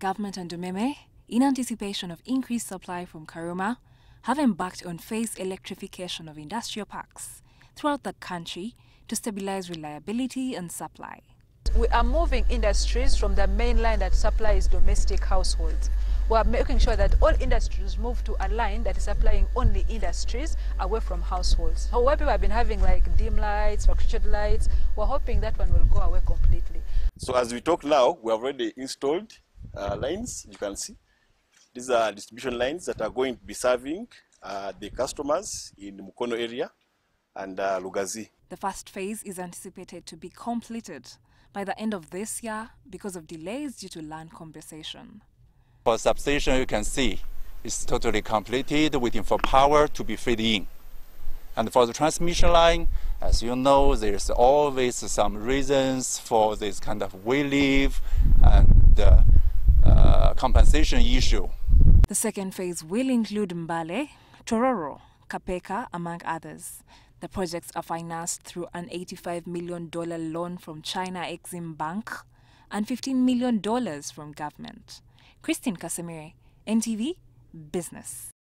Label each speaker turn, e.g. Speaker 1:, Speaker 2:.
Speaker 1: government and Umeme, in anticipation of increased supply from Karuma, have embarked on phased electrification of industrial parks throughout the country to stabilize reliability and supply.
Speaker 2: We are moving industries from the main line that supplies domestic households. We are making sure that all industries move to a line that is supplying only industries away from households. So where people have been having like dim lights, fluctuated lights, we're hoping that one will go away completely.
Speaker 3: So as we talk now, we have already installed uh, lines, you can see. These are distribution lines that are going to be serving uh, the customers in Mukono area and uh, Lugazi.
Speaker 1: The first phase is anticipated to be completed by the end of this year because of delays due to land compensation.
Speaker 4: For substation, you can see it's totally completed, waiting for power to be fed in. And for the transmission line, as you know, there's always some reasons for this kind of leave and compensation issue.
Speaker 1: The second phase will include Mbale, Tororo, Kapeeka, among others. The projects are financed through an $85 million loan from China Exim Bank and $15 million from government. Christine Kasemiire, NTV Business.